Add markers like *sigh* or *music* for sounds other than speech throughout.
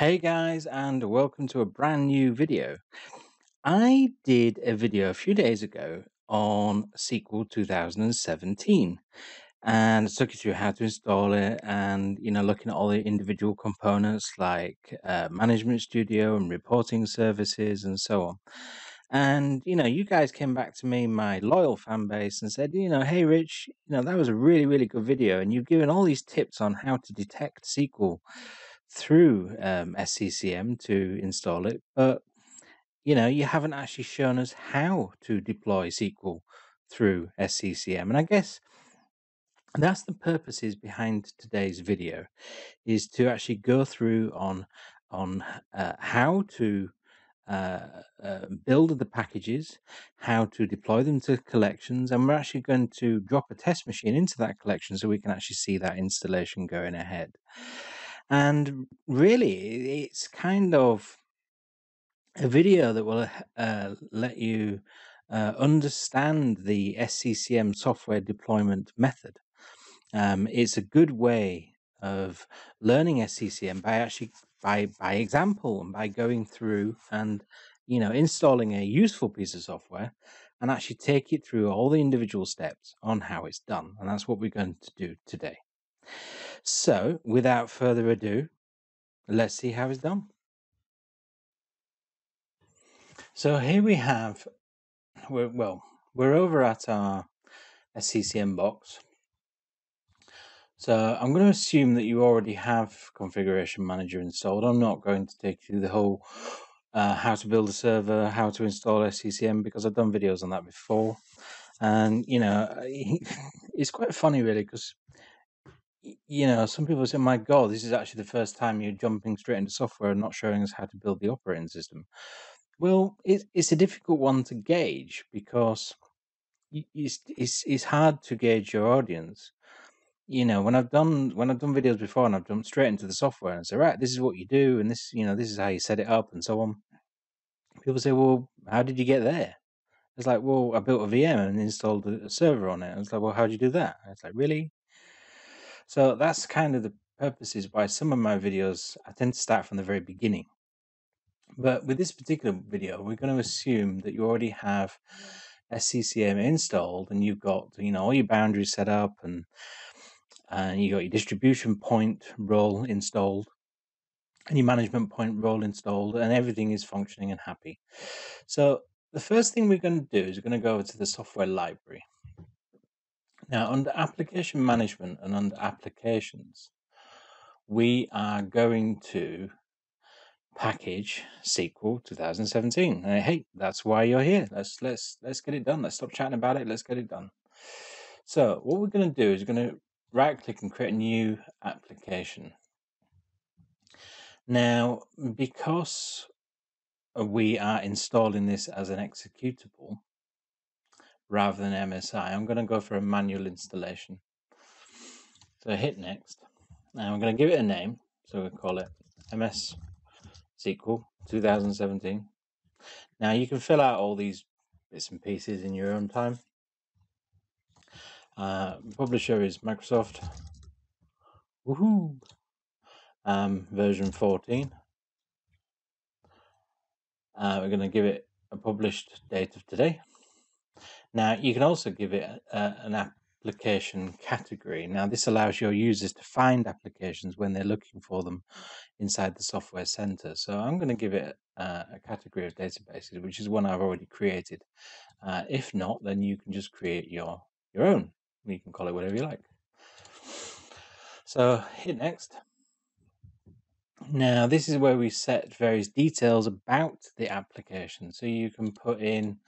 Hey guys, and welcome to a brand new video. I did a video a few days ago on SQL 2017 and I took you through how to install it and you know looking at all the individual components like uh, management studio and reporting services and so on and you know you guys came back to me my loyal fan base and said you know hey rich you know that was a really really good video and you've given all these tips on how to detect sql through um, sccm to install it but you know you haven't actually shown us how to deploy sql through sccm and i guess that's the purposes behind today's video is to actually go through on on uh, how to uh, uh, build the packages, how to deploy them to collections, and we're actually going to drop a test machine into that collection so we can actually see that installation going ahead. And really, it's kind of a video that will uh, let you uh, understand the SCCM software deployment method. Um, it's a good way of learning SCCM by actually by by example and by going through and you know installing a useful piece of software and actually take it through all the individual steps on how it's done. And that's what we're going to do today. So, without further ado, let's see how it's done. So here we have, we're, well, we're over at our SCCM box. So I'm going to assume that you already have Configuration Manager installed. I'm not going to take you through the whole uh, how to build a server, how to install SCCM, because I've done videos on that before. And, you know, *laughs* it's quite funny really because you know, some people say, "My God, this is actually the first time you're jumping straight into software and not showing us how to build the operating system." Well, it, it's a difficult one to gauge because it's, it's it's hard to gauge your audience. You know, when I've done when I've done videos before and I've jumped straight into the software and say, "Right, this is what you do," and this, you know, this is how you set it up, and so on. People say, "Well, how did you get there?" It's like, "Well, I built a VM and installed a server on it." And it's like, "Well, how did you do that?" And it's like, "Really?" So that's kind of the purposes why some of my videos I tend to start from the very beginning. But with this particular video, we're going to assume that you already have SCCM installed and you've got you know all your boundaries set up and and you got your distribution point role installed and your management point role installed and everything is functioning and happy. So the first thing we're going to do is we're going to go over to the software library. Now, under application management and under applications, we are going to package SQL 2017. And hey, that's why you're here. Let's let's let's get it done. Let's stop chatting about it. Let's get it done. So what we're going to do is we're going to right click and create a new application. Now, because we are installing this as an executable, rather than MSI. I'm going to go for a manual installation. So hit next. Now I'm going to give it a name. So we call it MS SQL 2017. Now you can fill out all these bits and pieces in your own time. Uh, publisher is Microsoft. Woohoo! Um, version 14. Uh, we're going to give it a published date of today. Now, you can also give it a, an application category. Now, this allows your users to find applications when they're looking for them inside the software center. So I'm going to give it a category of databases, which is one I've already created. Uh, if not, then you can just create your, your own. You can call it whatever you like. So hit next. Now, this is where we set various details about the application. So you can put in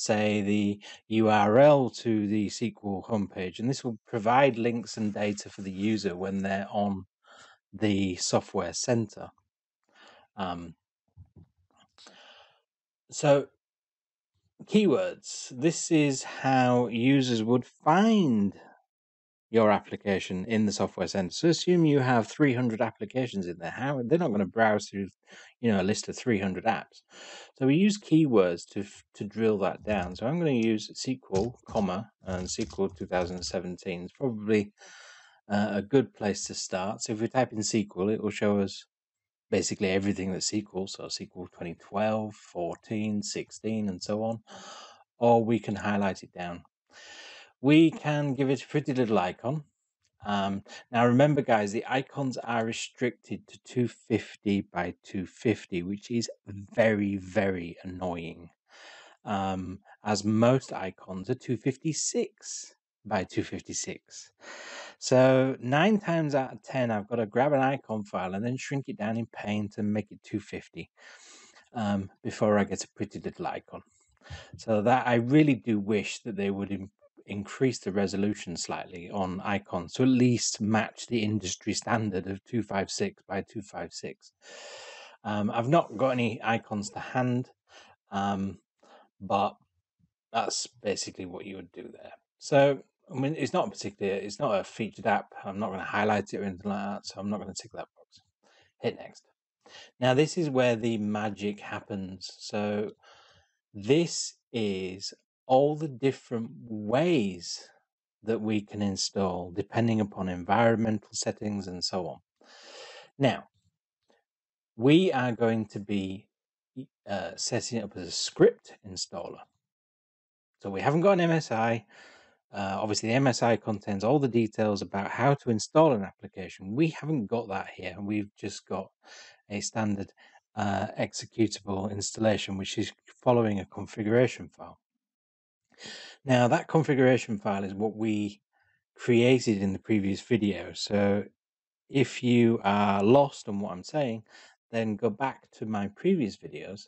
say, the URL to the SQL homepage. And this will provide links and data for the user when they're on the software center. Um, so, keywords. This is how users would find your application in the software center. So assume you have 300 applications in there. How they're not going to browse through, you know, a list of 300 apps. So we use keywords to to drill that down. So I'm going to use SQL, comma, and SQL 2017 is probably uh, a good place to start. So if we type in SQL, it will show us basically everything that's SQL, so SQL 2012, 14, 16, and so on, or we can highlight it down. We can give it a pretty little icon. Um, now remember guys, the icons are restricted to 250 by 250, which is very, very annoying. Um, as most icons are 256 by 256. So nine times out of 10, I've got to grab an icon file and then shrink it down in Paint and make it 250 um, before I get a pretty little icon. So that I really do wish that they would increase the resolution slightly on icons to at least match the industry standard of 256 by 256. Um, I've not got any icons to hand, um, but that's basically what you would do there. So I mean, it's not particularly, it's not a featured app. I'm not going to highlight it or anything like that, so I'm not going to tick that box. Hit next. Now, this is where the magic happens. So, this is all the different ways that we can install depending upon environmental settings and so on. Now, we are going to be uh, setting it up as a script installer. So, we haven't got an MSI. Uh, obviously, the MSI contains all the details about how to install an application. We haven't got that here. We've just got a standard uh, executable installation, which is following a configuration file. Now, that configuration file is what we created in the previous video. So, if you are lost on what I'm saying, then go back to my previous videos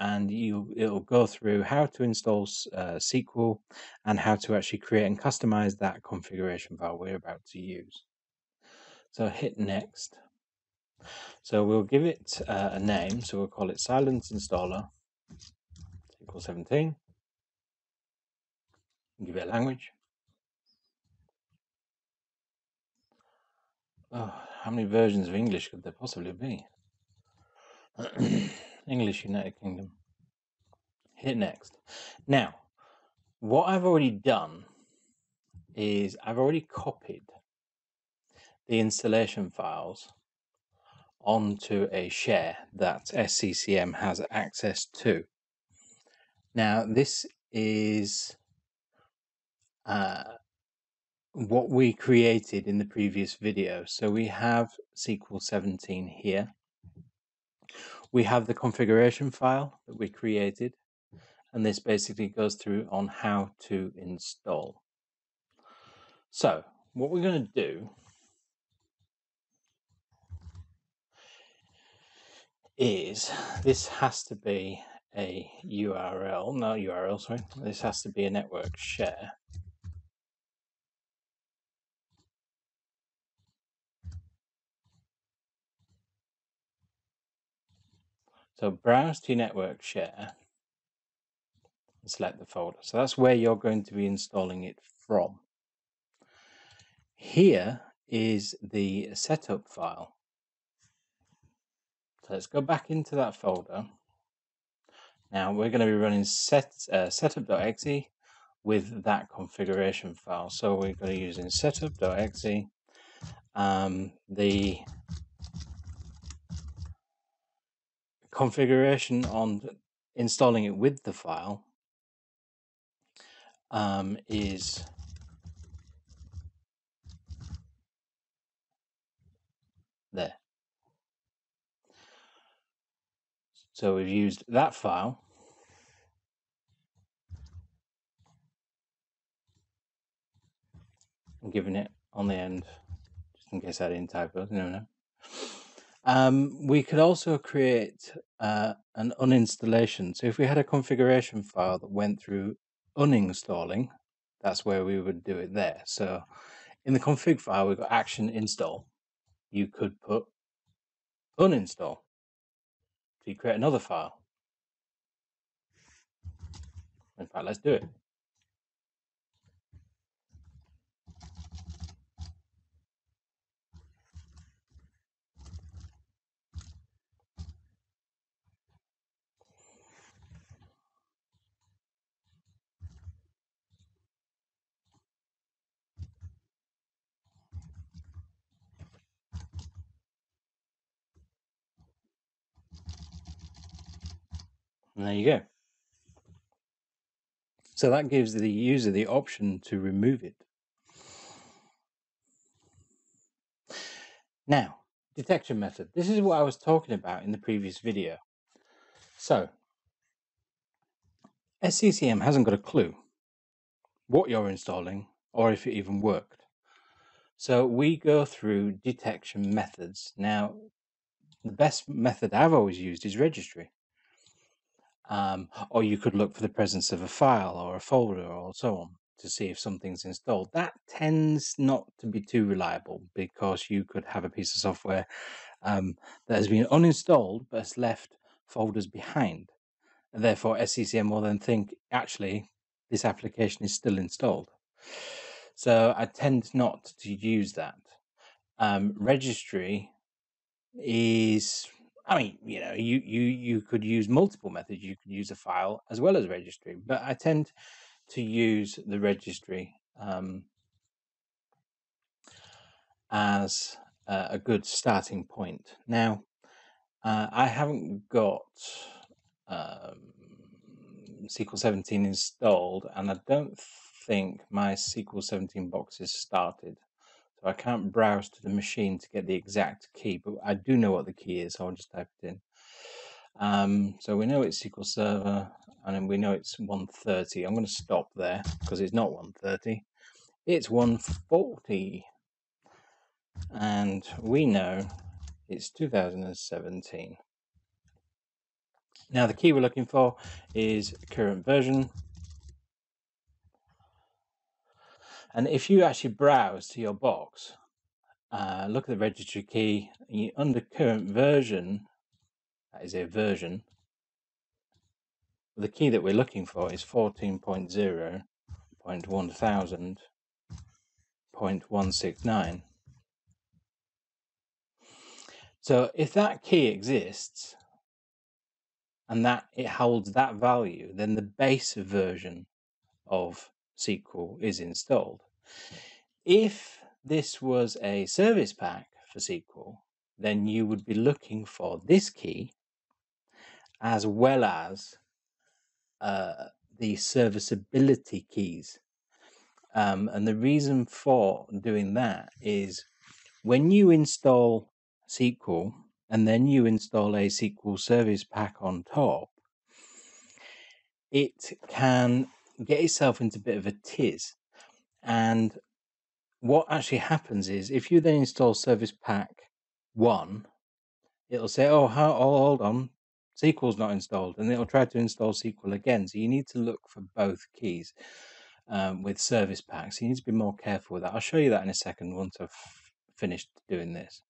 and you it'll go through how to install uh, SQL and how to actually create and customize that configuration file we're about to use. So hit next. So we'll give it uh, a name. So we'll call it Silence Installer SQL 17. Give it a language. Oh, how many versions of English could there possibly be? *clears throat* English United Kingdom. Hit next. Now, what I've already done is I've already copied the installation files onto a share that SCCM has access to. Now, this is uh, what we created in the previous video. So we have SQL 17 here we have the configuration file that we created and this basically goes through on how to install. So what we're going to do is this has to be a URL, no URL, sorry, this has to be a network share. So browse to your network share and select the folder. So that's where you're going to be installing it from. Here is the setup file. So let's go back into that folder. Now we're going to be running set uh, setup.exe with that configuration file. So we're going to use in setup.exe um, the configuration on installing it with the file um, is there. So we've used that file and given it on the end, just in case I didn't type it, no, no. Um, we could also create uh, an uninstallation. So if we had a configuration file that went through uninstalling, that's where we would do it there. So in the config file, we've got action install. You could put uninstall. So you create another file. In fact, let's do it. And there you go. So that gives the user the option to remove it. Now, detection method. This is what I was talking about in the previous video. So, SCCM hasn't got a clue what you're installing or if it even worked. So we go through detection methods. Now, the best method I've always used is registry. Um, or you could look for the presence of a file or a folder or so on to see if something's installed. That tends not to be too reliable because you could have a piece of software um, that has been uninstalled but has left folders behind. And therefore, SCCM will then think, actually, this application is still installed. So I tend not to use that. Um, registry is, I mean, you know, you, you, you could use multiple methods. You could use a file as well as registry, but I tend to use the registry um, as uh, a good starting point. Now, uh, I haven't got um, SQL 17 installed, and I don't think my SQL 17 box is started. So I can't browse to the machine to get the exact key, but I do know what the key is, so I'll just type it in. Um, so we know it's SQL Server, and we know it's 130. I'm going to stop there because it's not 130. It's 140. And we know it's 2017. Now the key we're looking for is current version. And if you actually browse to your box, uh, look at the registry key, you, under current version, that is a version, the key that we're looking for is 14.0.1000.169. So if that key exists and that it holds that value, then the base version of SQL is installed. If this was a service pack for SQL, then you would be looking for this key as well as uh, the serviceability keys. Um, and the reason for doing that is when you install SQL and then you install a SQL service pack on top, it can get itself into a bit of a tiz. And what actually happens is if you then install service pack one, it'll say, oh, how, oh hold on, SQL's not installed, and it'll try to install SQL again. So you need to look for both keys um, with service packs. You need to be more careful with that. I'll show you that in a second once I've finished doing this.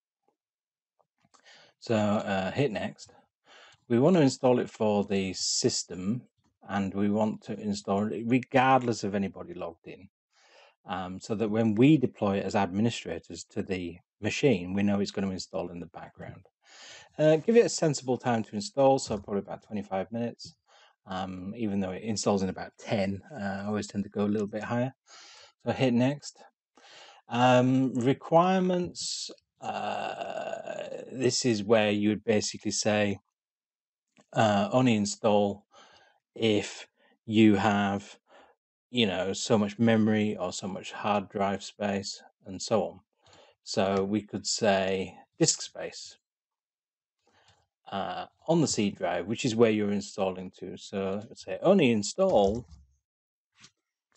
So uh, hit next. We want to install it for the system and we want to install it regardless of anybody logged in. Um, so that when we deploy it as administrators to the machine, we know it's going to install in the background. Uh, give it a sensible time to install, so probably about 25 minutes. Um, even though it installs in about 10, uh, I always tend to go a little bit higher. So hit next. Um, requirements. Uh, this is where you would basically say uh, only install if you have, you know, so much memory or so much hard drive space and so on. So we could say disk space uh, on the C drive, which is where you're installing to. So let's say only install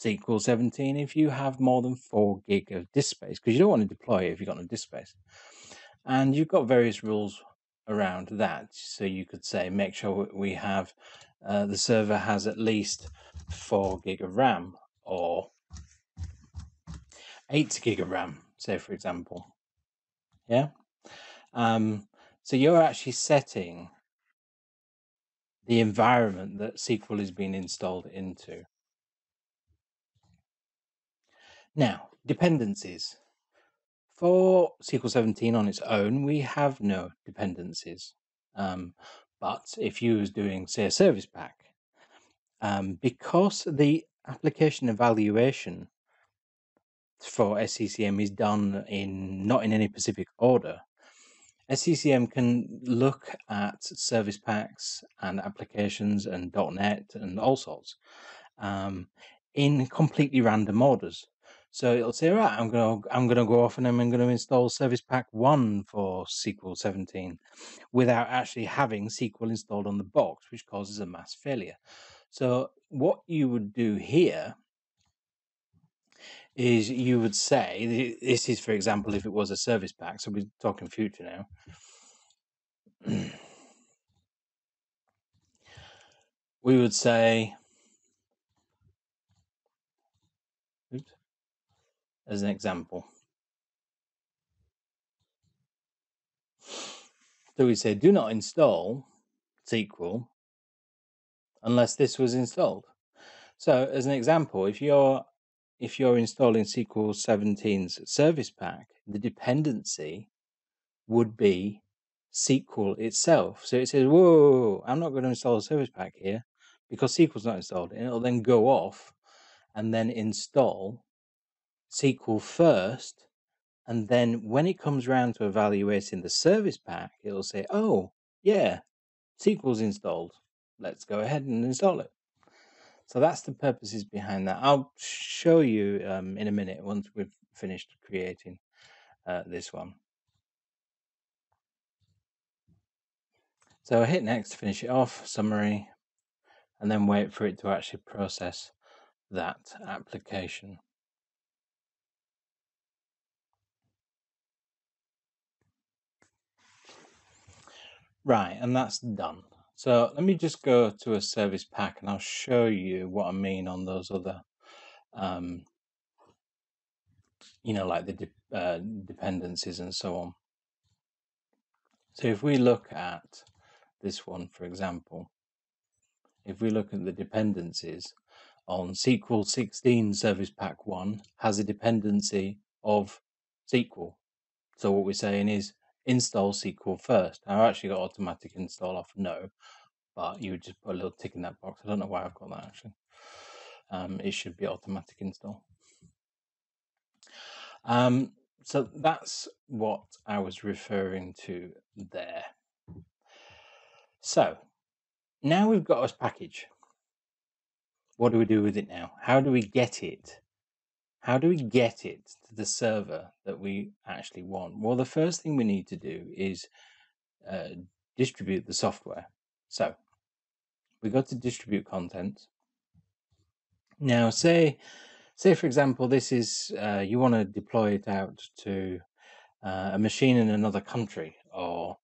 SQL 17 if you have more than four gig of disk space, because you don't want to deploy it if you've got no disk space. And you've got various rules around that. So you could say make sure we have uh, the server has at least four gig of RAM or eight gig of RAM, say for example. Yeah. Um, so you're actually setting the environment that SQL is being installed into. Now, dependencies. For SQL 17 on its own, we have no dependencies. Um, but if you was doing, say, a service pack, um, because the application evaluation for SCCM is done in not in any specific order, SCCM can look at service packs and applications and .NET and all sorts um, in completely random orders. So it'll say, right, I'm gonna I'm gonna go off and I'm gonna install Service Pack One for SQL 17 without actually having SQL installed on the box, which causes a mass failure. So what you would do here is you would say this is for example if it was a service pack, so we're talking future now. *clears throat* we would say oops, as an example. So we say do not install SQL unless this was installed. So as an example, if you're if you're installing SQL 17's service pack, the dependency would be SQL itself. So it says, whoa, I'm not going to install a service pack here because SQL's not installed. And it'll then go off and then install SQL first. And then when it comes around to evaluating the service pack, it'll say, oh, yeah, SQL's installed. Let's go ahead and install it. So that's the purposes behind that. I'll show you um, in a minute once we've finished creating uh, this one. So I hit next to finish it off, summary, and then wait for it to actually process that application. Right, and that's done. So let me just go to a service pack and I'll show you what I mean on those other, um, you know, like the de- uh, dependencies and so on. So if we look at this one, for example, if we look at the dependencies on SQL 16 Service Pack 1 has a dependency of SQL. So what we're saying is install SQL first. I've actually got automatic install off no, but you would just put a little tick in that box. I don't know why I've got that actually. Um, it should be automatic install. Um, so that's what I was referring to there. So now we've got us package. What do we do with it now? How do we get it? How do we get it to the server that we actually want? Well, the first thing we need to do is uh, distribute the software. So we go to distribute content. Now, say, say for example, this is uh, you want to deploy it out to uh, a machine in another country or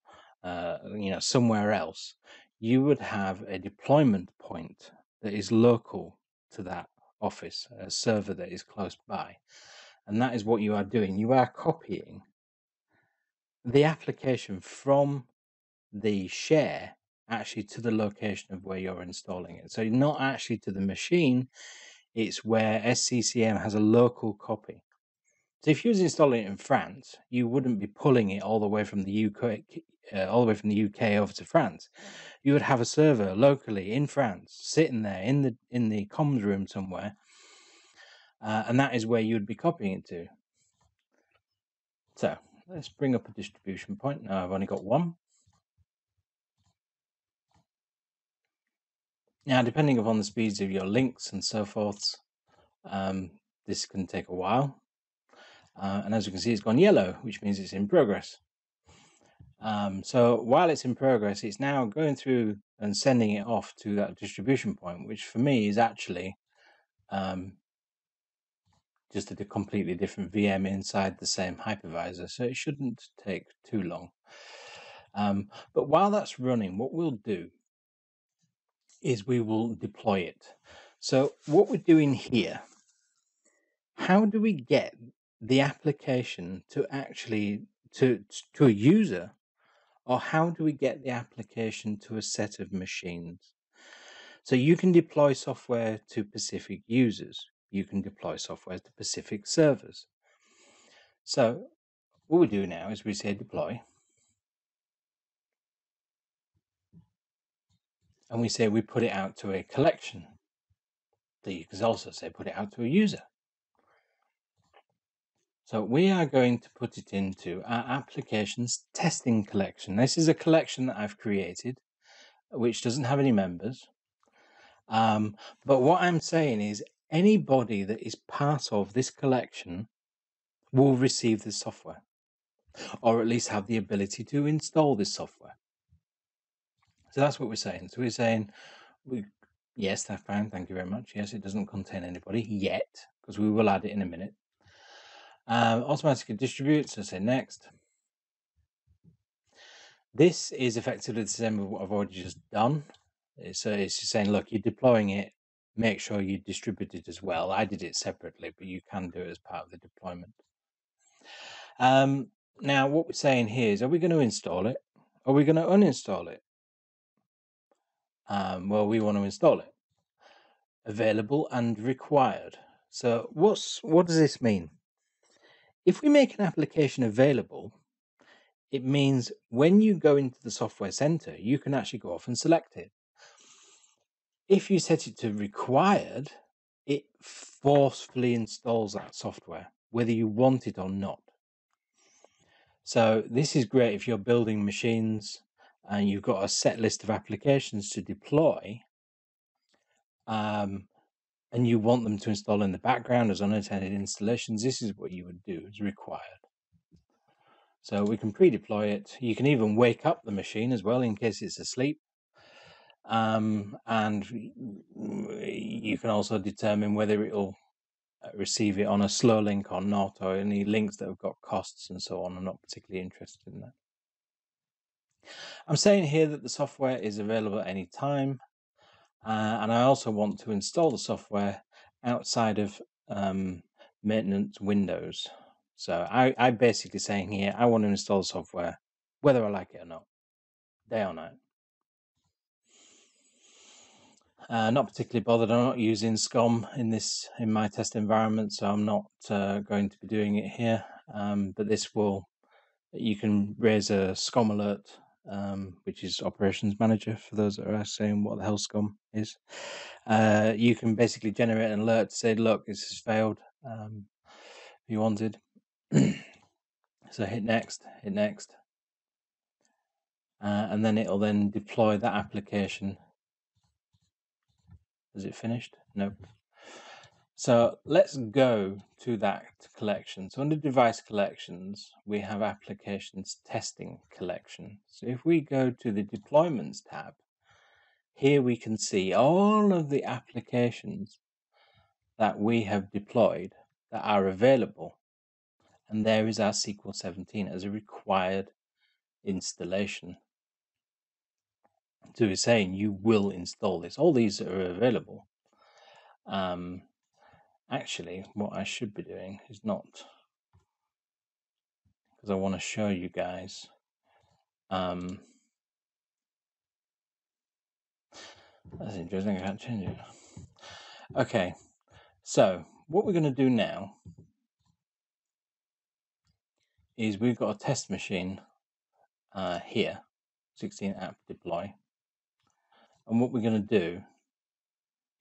uh, you know somewhere else. You would have a deployment point that is local to that office, a server that is close by, and that is what you are doing. You are copying the application from the share actually to the location of where you're installing it. So not actually to the machine, it's where SCCM has a local copy. So if you was installing it in France, you wouldn't be pulling it all the way from the UK, uh, all the way from the UK over to France. You would have a server locally in France, sitting there in the in the comms room somewhere, uh, and that is where you would be copying it to. So let's bring up a distribution point. Now I've only got one. Now, depending upon the speeds of your links and so forth, um, this can take a while. Uh, and as you can see, it's gone yellow, which means it's in progress. Um, so while it's in progress, it's now going through and sending it off to that distribution point, which for me is actually um, just a completely different VM inside the same hypervisor. So it shouldn't take too long. Um, but while that's running, what we'll do is we will deploy it. So what we're doing here, how do we get the application to actually to to a user or how do we get the application to a set of machines? So you can deploy software to specific users. You can deploy software to specific servers. So what we do now is we say deploy and we say we put it out to a collection. That you can also say put it out to a user. So we are going to put it into our applications testing collection. This is a collection that I've created, which doesn't have any members. Um, but what I'm saying is anybody that is part of this collection will receive the software, or at least have the ability to install this software. So that's what we're saying. So we're saying, we, yes, that's fine. Thank you very much. Yes, it doesn't contain anybody yet, because we will add it in a minute. Um, automatically distribute. So say next. This is effectively the same as what I've already just done. So it's just saying, look, you're deploying it. Make sure you distribute it as well. I did it separately, but you can do it as part of the deployment. Um, now, what we're saying here is, are we going to install it? Are we going to uninstall it? Um, well, we want to install it. Available and required. So, what's what does this mean? If we make an application available, it means when you go into the software center, you can actually go off and select it. If you set it to required, it forcefully installs that software, whether you want it or not. So this is great if you're building machines and you've got a set list of applications to deploy, um, and you want them to install in the background as unattended installations. This is what you would do as required. So we can pre-deploy it. You can even wake up the machine as well in case it's asleep. Um, and you can also determine whether it'll uh, receive it on a slow link or not, or any links that have got costs and so on. I'm not particularly interested in that. I'm saying here that the software is available at any time, uh, and I also want to install the software outside of um, maintenance windows. So I, I'm basically saying here, I want to install software, whether I like it or not, day or night. Uh, not particularly bothered. I'm not using SCOM in this in my test environment, so I'm not uh, going to be doing it here. Um, but this will, you can raise a SCOM alert, um, which is Operations Manager for those that are saying what the hell SCOM is. Uh, you can basically generate an alert to say, look, this has failed. Um, if you wanted, *clears throat* so hit next, hit next, uh, and then it'll then deploy that application is it finished? Nope. So let's go to that collection. So under device collections, we have applications testing collection. So if we go to the deployments tab, here we can see all of the applications that we have deployed that are available. And there is our SQL 17 as a required installation to saying you will install this. All these are available. Um, actually, what I should be doing is not because I want to show you guys. Um, that's interesting. I can't change it. Okay, so what we're going to do now is we've got a test machine uh, here, 16 app deploy. And what we're going to do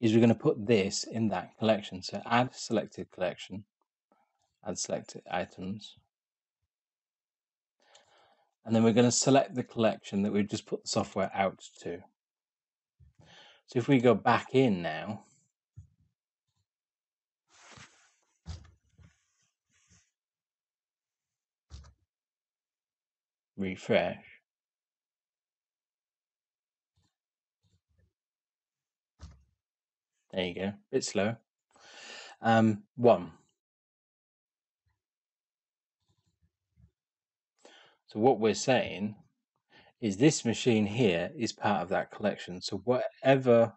is we're going to put this in that collection. So add selected collection, add selected items. And then we're going to select the collection that we've just put the software out to. So if we go back in now, refresh, There you go. Bit slow. Um, one. So what we're saying is this machine here is part of that collection. So whatever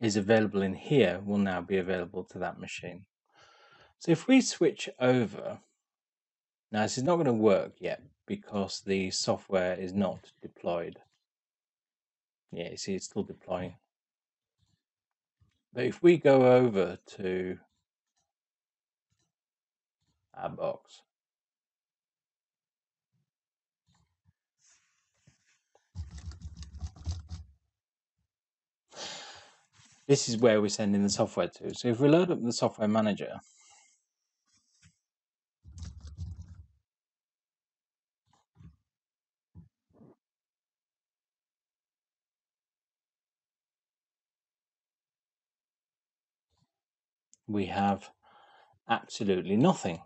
is available in here will now be available to that machine. So if we switch over, now this is not going to work yet because the software is not deployed. Yeah, you see it's still deploying. But if we go over to our box, this is where we're sending the software to. So if we load up the software manager, we have absolutely nothing,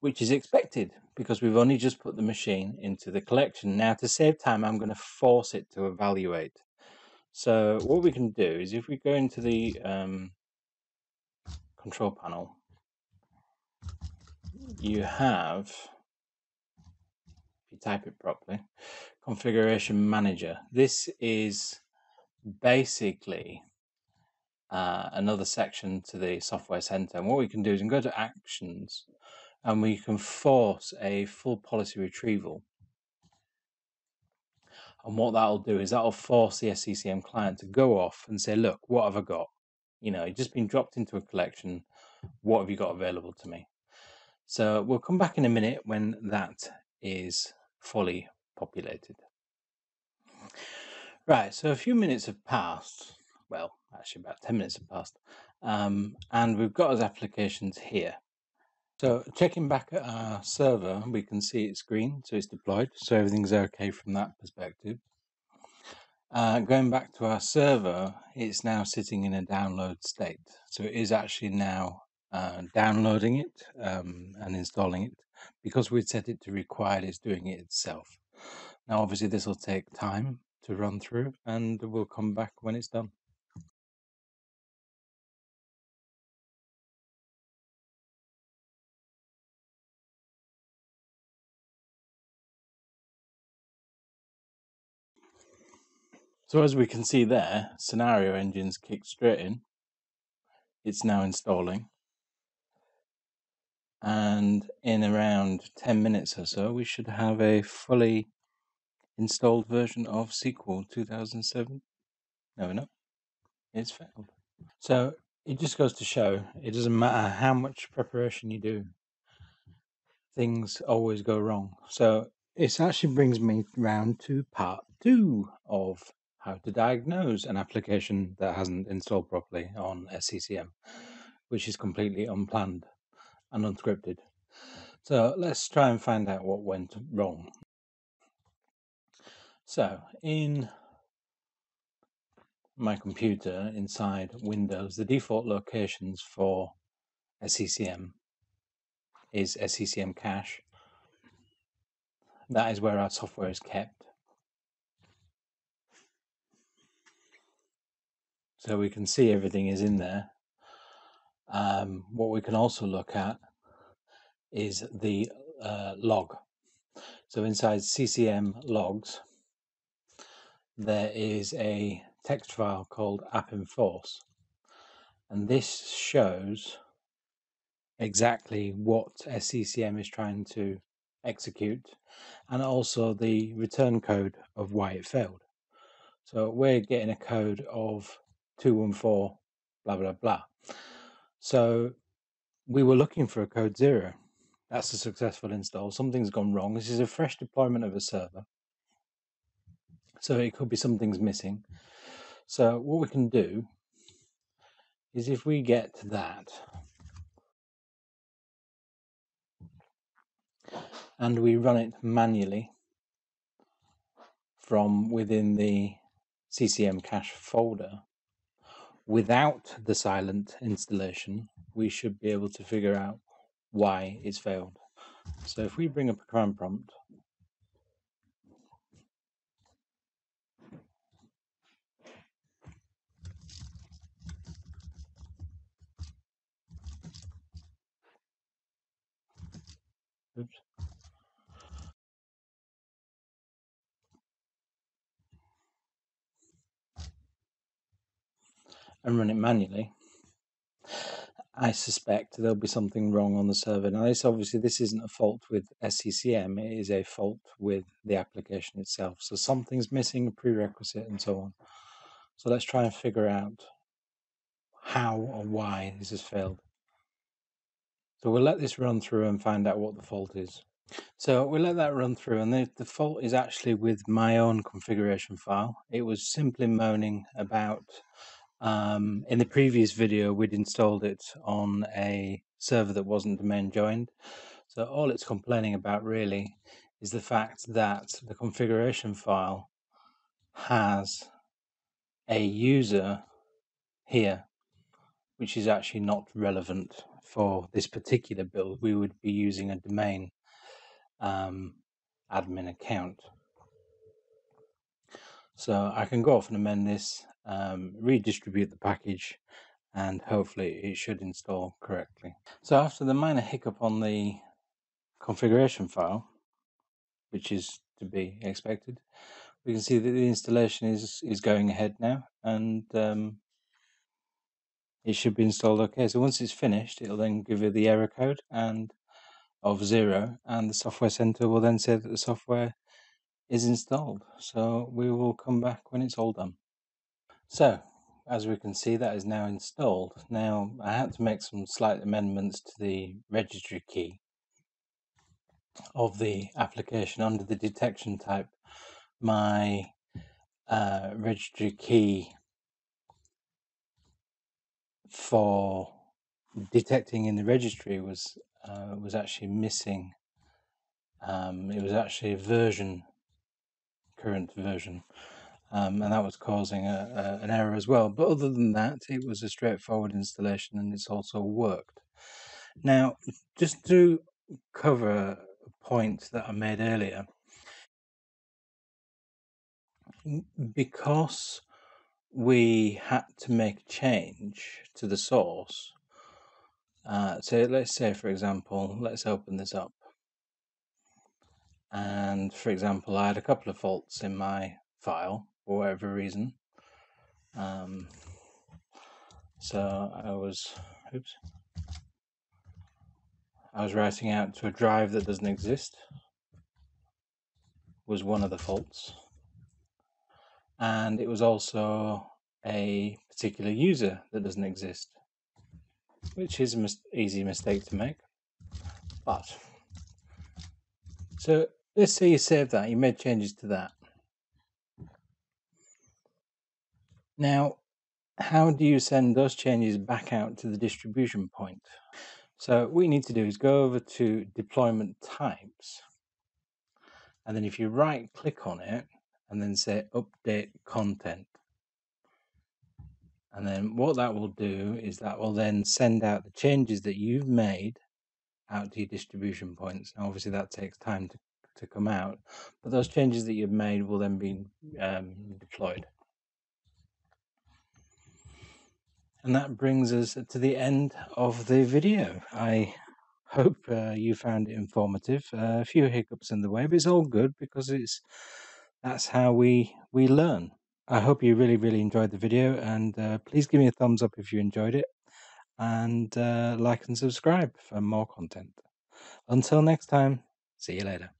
which is expected because we've only just put the machine into the collection. Now, to save time, I'm going to force it to evaluate. So what we can do is if we go into the um, control panel, you have, if you type it properly, configuration manager. This is basically uh, another section to the software center. And what we can do is we can go to actions and we can force a full policy retrieval. And what that'll do is that'll force the SCCM client to go off and say, look, what have I got? You know, just been dropped into a collection. What have you got available to me? So we'll come back in a minute when that is fully populated. Right, so a few minutes have passed. Well, actually about 10 minutes have passed. Um, and we've got our applications here. So checking back at our server, we can see it's green, so it's deployed. So everything's okay from that perspective. Uh, going back to our server, it's now sitting in a download state. So it is actually now uh, downloading it um, and installing it. Because we'd set it to required, it's doing it itself. Now, obviously, this will take time to run through and we'll come back when it's done. So as we can see there, scenario engines kicked straight in. It's now installing. And in around 10 minutes or so, we should have a fully installed version of SQL 2007. No, we're not. it's failed. So it just goes to show it doesn't matter how much preparation you do, things always go wrong. So it actually brings me round to part two of how to diagnose an application that hasn't installed properly on SCCM, which is completely unplanned and unscripted. So let's try and find out what went wrong. So in my computer inside Windows, the default locations for SCCM is SCCM cache. That is where our software is kept. So we can see everything is in there. Um, what we can also look at is the uh, log. So inside CCM logs, there is a text file called AppEnforce. And this shows exactly what SCCM is trying to execute and also the return code of why it failed. So we're getting a code of 214 blah blah blah. So we were looking for a code zero. That's a successful install. Something's gone wrong. This is a fresh deployment of a server. So it could be something's missing. So what we can do is if we get that and we run it manually from within the CCM cache folder, without the silent installation, we should be able to figure out why it's failed. So if we bring up a command prompt, oops, and run it manually, I suspect there'll be something wrong on the server. Now, this obviously this isn't a fault with SCCM; it is a fault with the application itself. So something's missing, a prerequisite, and so on. So let's try and figure out how or why this has failed. So we'll let this run through and find out what the fault is. So we'll let that run through, and the, the fault is actually with my own configuration file. It was simply moaning about um, in the previous video, we'd installed it on a server that wasn't domain joined. So all it's complaining about really is the fact that the configuration file has a user here which is actually not relevant for this particular build. We would be using a domain um, admin account. So I can go off and amend this, um, redistribute the package, and hopefully it should install correctly. So after the minor hiccup on the configuration file, which is to be expected, we can see that the installation is, is going ahead now and um, it should be installed okay. So once it's finished, it'll then give you the error code and of zero and the software center will then say that the software is installed. So we will come back when it's all done. So as we can see that is now installed. Now I had to make some slight amendments to the registry key of the application under the detection type. My uh, registry key for detecting in the registry was uh, was actually missing. Um, it was actually a version, current version, um, and that was causing a, a, an error as well. But other than that, it was a straightforward installation, and it's also worked. Now, just to cover a point that I made earlier, because we had to make a change to the source. Uh, so let's say, for example, let's open this up. And for example, I had a couple of faults in my file for whatever reason. Um, so I was, oops, I was writing out to a drive that doesn't exist was one of the faults. And it was also a particular user that doesn't exist, which is an mis- easy mistake to make. But, so let's say you save that, you made changes to that. Now, how do you send those changes back out to the distribution point? So what you need to do is go over to deployment types. And then if you right click on it and then say update content. And then what that will do is that will then send out the changes that you've made out to your distribution points. Now, obviously that takes time to, to come out, but those changes that you've made will then be um, deployed. And that brings us to the end of the video. I hope uh, you found it informative. Uh, a few hiccups in the way, but it's all good because it's that's how we we learn. I hope you really really enjoyed the video, and uh, please give me a thumbs up if you enjoyed it, and uh, like and subscribe for more content. Until next time, see you later.